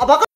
아 바꿔